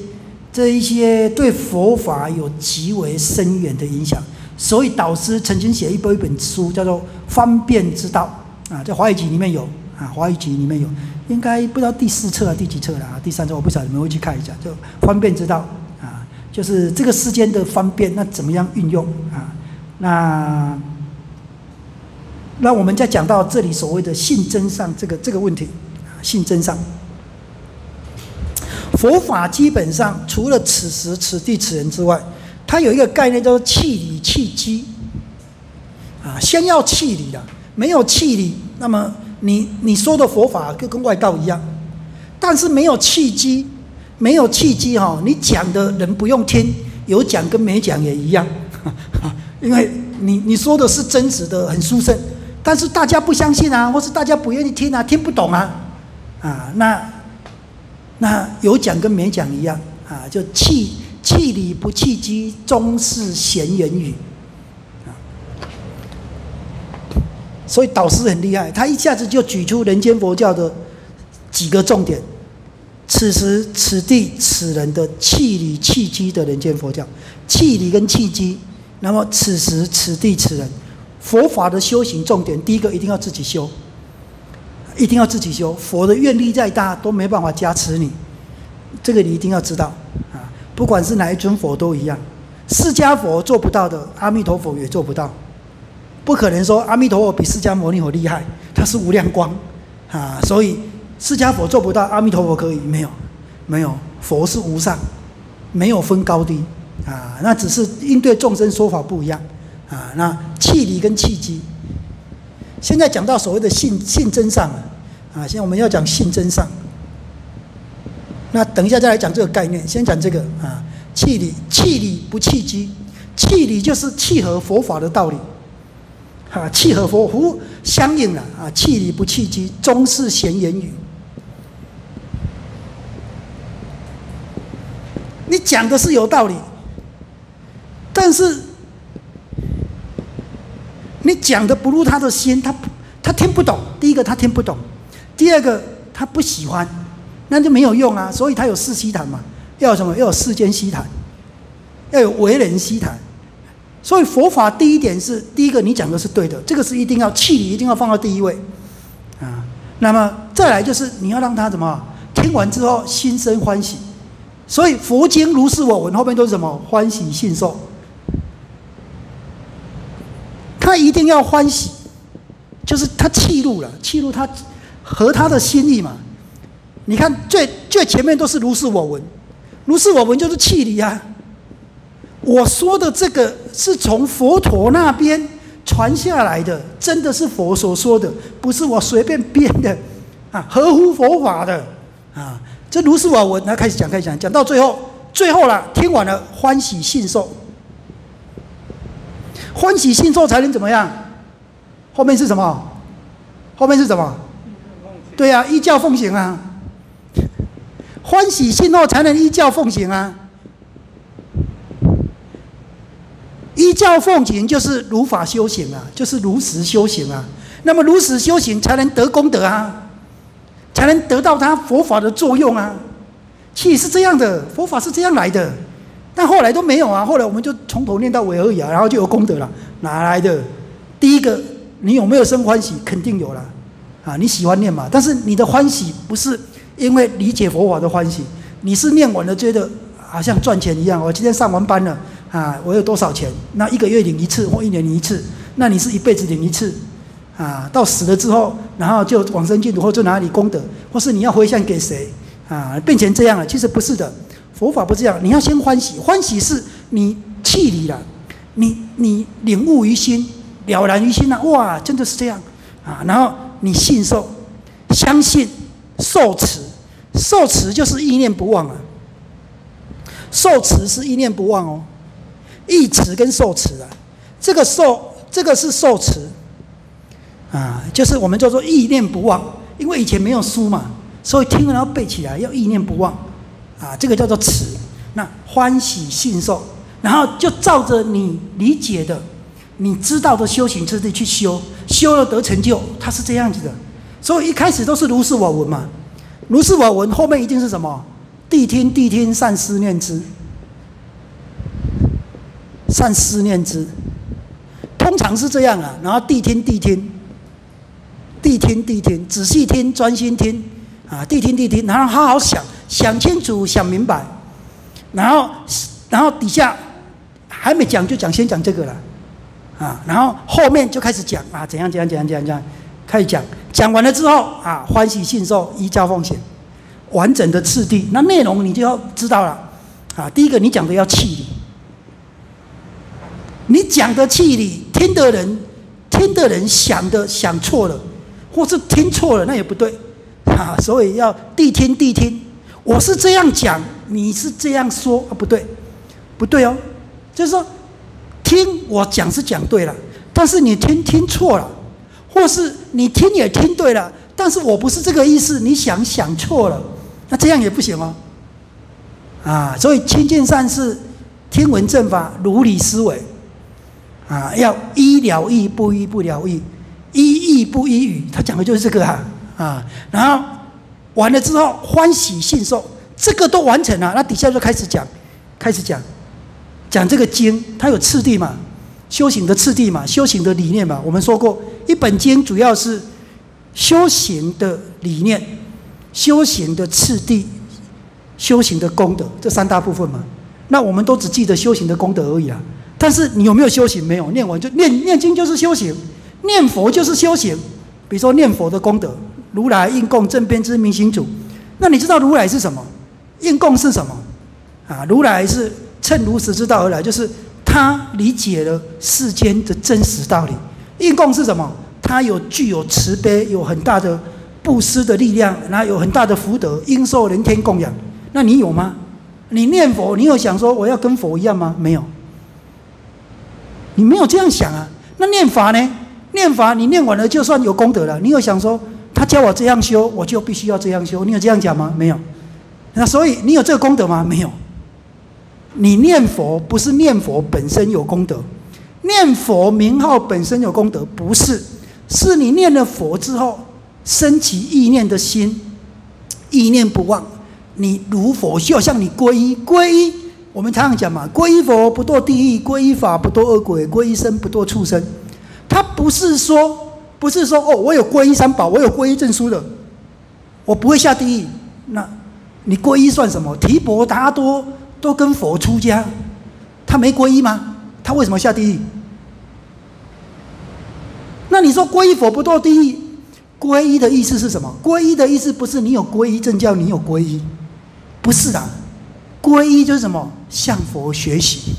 这一些对佛法有极为深远的影响，所以导师曾经写一本一本书，叫做《方便之道》啊，在华语集里面有啊，华语集里面有，应该不知道第四册啊，第几册了啊？第三册我不晓得，你们会去看一下，就《方便之道》啊，就是这个世间的方便，那怎么样运用啊？那那我们再讲到这里所谓的性真上这个这个问题，性真上。佛法基本上除了此时此地此人之外，它有一个概念叫做气理气机。啊，先要气理的，没有气理，那么你你说的佛法就跟外道一样。但是没有契机，没有契机哈，你讲的人不用听，有讲跟没讲也一样，因为你你说的是真实的，很殊胜，但是大家不相信啊，或是大家不愿意听啊，听不懂啊，啊那。那有讲跟没讲一样啊，就气气理不气机，终是闲言语。所以导师很厉害，他一下子就举出人间佛教的几个重点：此时此地此人的气理气机的人间佛教，气理跟气机。那么此时此地此人，佛法的修行重点，第一个一定要自己修，一定要自己修。佛的愿力再大都没办法加持你，这个你一定要知道啊！不管是哪一尊佛都一样，释迦佛做不到的，阿弥陀佛也做不到。不可能说阿弥陀佛比释迦牟尼佛厉害，他是无量光啊，所以释迦佛做不到，阿弥陀佛可以？没有，没有，佛是无上，没有分高低啊，那只是应对众生说法不一样啊。那气理跟气机，现在讲到所谓的性性真上啊，现在我们要讲性真上，那等一下再来讲这个概念，先讲这个啊，气理气理不气机，气理就是契合佛法的道理。啊，契合佛佛相应了啊，气理不气机，终是闲言语。你讲的是有道理，但是你讲的不入他的心，他他听不懂。第一个他听不懂，第二个他不喜欢，那就没有用啊。所以他有四悉谈嘛，要有什么？要有世间悉谈，要有为人悉谈。所以佛法第一点是，第一个你讲的是对的，这个是一定要气理一定要放到第一位，啊，那么再来就是你要让他怎么？听完之后心生欢喜，所以佛经如是我闻后面都是什么？欢喜信受，他一定要欢喜，就是他气入了，气入他合他的心意嘛。你看最最前面都是如是我闻，如是我闻就是气理啊。我说的这个是从佛陀那边传下来的，真的是佛所说的，不是我随便编的，啊，合乎佛法的，啊，这如是我闻。那开始讲，开始讲，讲到最后，最后了，听完了，欢喜信受，欢喜信受才能怎么样？后面是什么？后面是什么？对呀，依教奉行啊，欢喜信受才能依教奉行啊。依教奉行就是如法修行啊，就是如实修行啊。那么如实修行才能得功德啊，才能得到他佛法的作用啊。其实是这样的，佛法是这样来的。但后来都没有啊，后来我们就从头念到尾而已啊，然后就有功德了。哪来的？第一个，你有没有生欢喜？肯定有了啊，你喜欢念嘛。但是你的欢喜不是因为理解佛法的欢喜，你是念完了觉得好像赚钱一样。我今天上完班了。啊，我有多少钱？那一个月领一次或一年领一次，那你是一辈子领一次，啊，到死了之后，然后就往生净土或者哪里功德，或是你要回向给谁？啊，变成这样了。其实不是的，佛法不是这样。你要先欢喜，欢喜是你气理了，你你领悟于心，了然于心了。哇，真的是这样啊！然后你信受，相信，受持，受持就是意念不忘啊。受持是意念不忘哦。意持跟受持啊，这个受这个是受持啊，就是我们叫做意念不忘，因为以前没有书嘛，所以听了要背起来，要意念不忘啊，这个叫做持。那欢喜信受，然后就照着你理解的、你知道的修行之地去修，修了得成就，它是这样子的。所以一开始都是如是我闻嘛，如是我闻，后面一定是什么？谛听谛听，善思念之。善思念之，通常是这样啊。然后谛听谛听，谛听谛听，仔细听，专心听啊。谛听谛听，然后好好想想清楚，想明白。然后，然后底下还没讲就讲，先讲这个了啊。然后后面就开始讲啊，怎样怎样怎样怎样怎样，开始讲。讲完了之后啊，欢喜信受，依教奉行，完整的次第。那内容你就要知道了啊。第一个，你讲的要气理。你讲的气理，听的人，听的人想的想错了，或是听错了，那也不对，啊，所以要谛听谛听。我是这样讲，你是这样说啊，不对，不对哦，就是说，听我讲是讲对了，但是你听听错了，或是你听也听对了，但是我不是这个意思，你想想错了，那这样也不行哦，啊，所以清净善事，听闻正法，如理思维。啊，要一了义，不一不了义；一义不一语，他讲的就是这个啊啊。然后完了之后，欢喜信受，这个都完成了，那底下就开始讲，开始讲，讲这个经，它有次第嘛，修行的次第嘛，修行的理念嘛。我们说过，一本经主要是修行的理念、修行的次第、修行的功德这三大部分嘛。那我们都只记得修行的功德而已啊。但是你有没有修行？没有，念完就念念经就是修行，念佛就是修行。比如说念佛的功德，如来应供正遍知明行主。那你知道如来是什么？应供是什么？啊，如来是趁如实之道而来，就是他理解了世间的真实道理。应供是什么？他有具有慈悲，有很大的布施的力量，然后有很大的福德，应受人天供养。那你有吗？你念佛，你有想说我要跟佛一样吗？没有。你没有这样想啊？那念法呢？念法你念完了就算有功德了。你有想说他教我这样修，我就必须要这样修？你有这样讲吗？没有。那所以你有这个功德吗？没有。你念佛不是念佛本身有功德，念佛名号本身有功德，不是，是你念了佛之后升起意念的心，意念不忘，你如佛就像你皈依皈依。我们常常讲嘛，皈依佛不堕地狱，皈依法不堕恶鬼，皈依僧不堕畜生。他不是说，不是说哦，我有皈依三宝，我有皈依证书的，我不会下地狱。那，你皈依算什么？提婆达多都跟佛出家，他没皈依吗？他为什么下地狱？那你说皈依佛不堕地狱，皈依的意思是什么？皈依的意思不是你有皈依证叫你有皈依，不是的。皈依就是什么？向佛学习。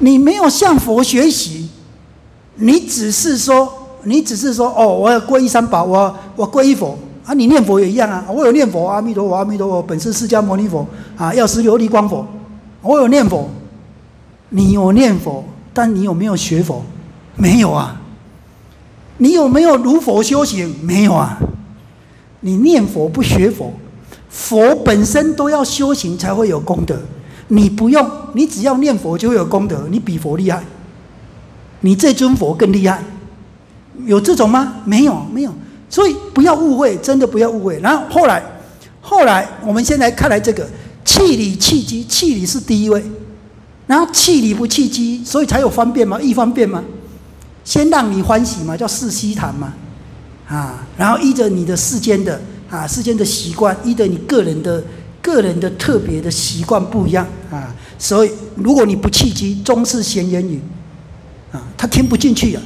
你没有向佛学习，你只是说，你只是说，哦，我要皈依三宝，我我皈依佛啊。你念佛也一样啊，我有念佛，阿弥陀佛，阿弥陀佛，本是释迦牟尼佛啊，药师琉璃光佛，我有念佛。你有念佛，但你有没有学佛？没有啊。你有没有如佛修行？没有啊。你念佛不学佛。佛本身都要修行才会有功德，你不用，你只要念佛就会有功德，你比佛厉害，你这尊佛更厉害，有这种吗？没有，没有，所以不要误会，真的不要误会。然后后来，后来我们先来看来这个气理气机，气理是第一位，然后气理不气机，所以才有方便嘛，易方便嘛，先让你欢喜嘛，叫四悉檀嘛，啊，然后依着你的世间的。啊，世间的习惯，依着你个人的、个人的特别的习惯不一样。啊，所以如果你不契机，终是闲言语，啊，他听不进去啊，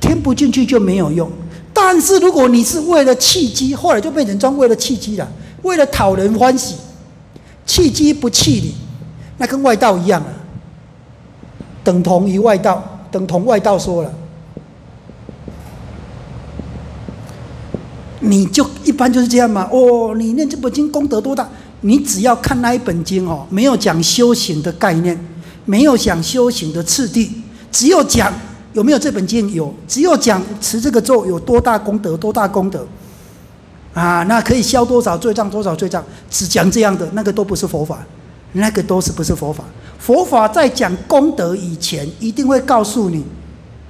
听不进去就没有用。但是如果你是为了契机，后来就变成专为了契机了，为了讨人欢喜，契机不契你，那跟外道一样啊，等同于外道，等同外道说了。你就一般就是这样嘛？哦，你念这本经功德多大？你只要看那一本经哦，没有讲修行的概念，没有讲修行的次第，只有讲有没有这本经有，只有讲持这个咒有多大功德，多大功德啊？那可以消多少罪障，多少罪障？只讲这样的，那个都不是佛法，那个都是不是佛法？佛法在讲功德以前，一定会告诉你，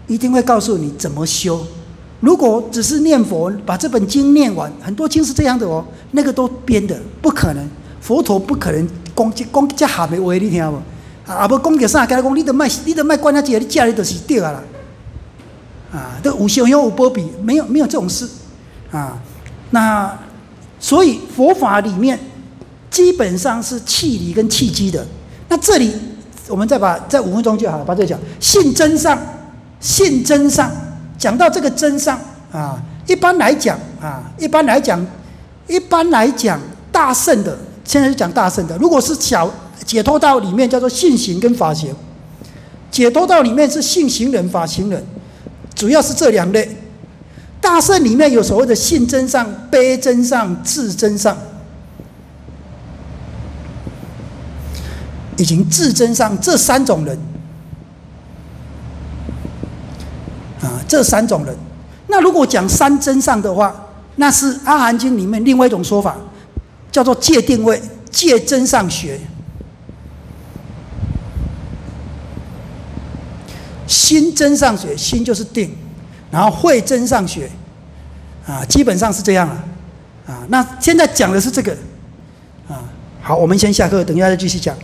一定会告诉你怎么修。如果只是念佛，把这本经念完，很多经是这样的哦，那个都编的，不可能，佛陀不可能讲讲这下的话，你听不？啊，不讲个啥？跟他讲，你都卖，你都卖关他姐，你家里都是对啊啦。啊，都无修有无波比，没有没有这种事啊。那所以佛法里面基本上是气理跟气机的。那这里我们再把在五分钟就好了，把这讲信真上，信真上。讲到这个真上啊，一般来讲啊，一般来讲，一般来讲，大圣的，现在是讲大圣的。如果是小解脱道里面叫做性行跟法行，解脱道里面是性行人、法行人，主要是这两类。大圣里面有所谓的性真上、悲真上、智真上，以及智真上这三种人。啊，这三种人，那如果讲三真上的话，那是《阿含经》里面另外一种说法，叫做界定位、界真上学。心真上学，心就是定，然后会真上学，啊，基本上是这样了，啊，那现在讲的是这个，啊，好，我们先下课，等一下再继续讲。